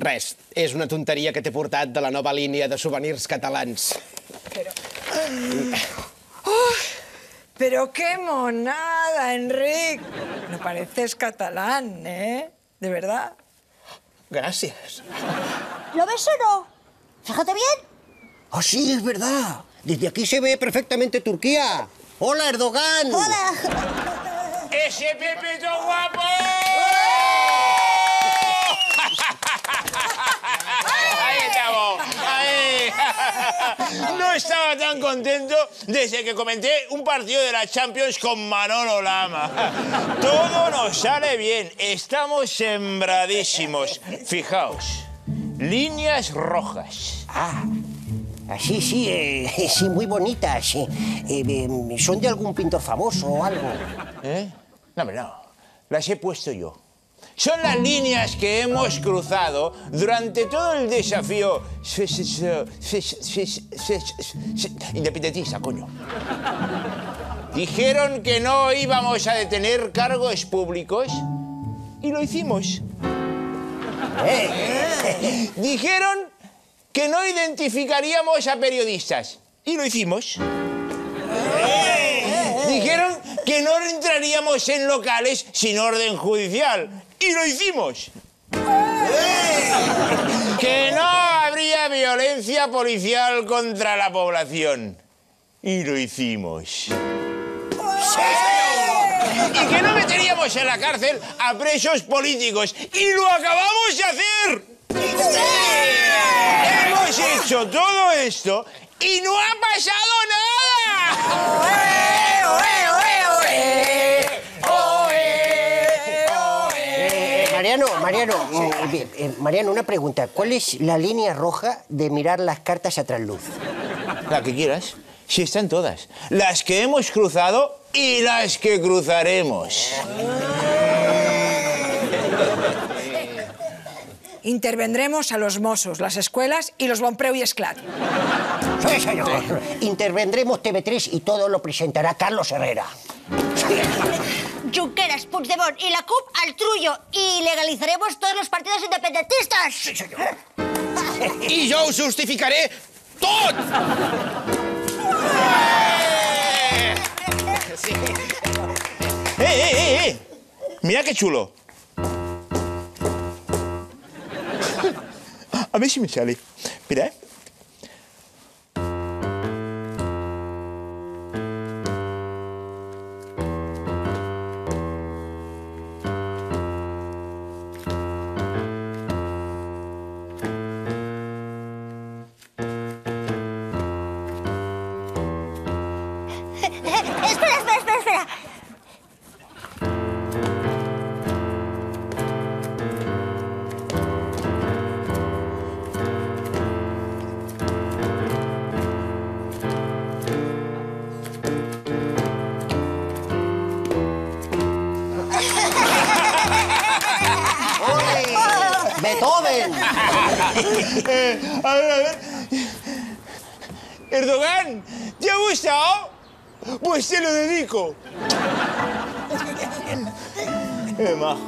Res, és una tonteria que t'he portat de la nova línia de souvenirs catalans. Pero qué monada, Enric. No pareces catalán, ¿eh? ¿De verdad? Gràcies. ¿Lo ves o no? Fíjate bien. Ah, sí, es verdad. Desde aquí se ve perfectamente Turquía. Hola, Erdogan. Hola. ¡Ese Pepito guapo! No estaba tan contento desde que comenté un partido de la Champions con Manolo Lama. Todo nos sale bien. Estamos sembradísimos. Fijaos. Líneas rojas. Ah, sí, sí, eh, sí, muy bonitas. eh. Eh, ¿Son de algún pintor famoso o algo? ¿Eh? No, no. Las he puesto yo. Son las líneas que hemos cruzado durante todo el desafío independentista, coño. Dijeron que no íbamos a detener cargos públicos y lo hicimos. Dijeron que no identificaríamos a periodistas y lo hicimos. Entraríamos en locales sin orden judicial. Y lo hicimos. Que no habría violencia policial contra la población. Y lo hicimos. Y que no meteríamos en la cárcel a presos políticos. Y lo acabamos de hacer. Hemos hecho todo esto y no ha pasado Mariano, Mariano, eh, Mariano, una pregunta. ¿Cuál es la línea roja de mirar las cartas a trasluz? La que quieras. Si están todas. Las que hemos cruzado y las que cruzaremos. Intervendremos a los Mossos, las escuelas y los Bonpreu y Esclat. Sí, señor. Intervendremos TV3 y todo lo presentará Carlos Herrera. Junqueras, Puigdemont y la CUP al trullo. Y legalizaremos todos los partidos independentistas. Sí, señor. I jo ho justificaré tot! ¡Eh, eh, eh, eh! Mira qué chulo. A ver si me sale. Mira, ¿eh? ¡Beethoven! Eh, a ver, a ver. Erdogan, ¿te ha gustado? Pues te lo dedico. Qué majo.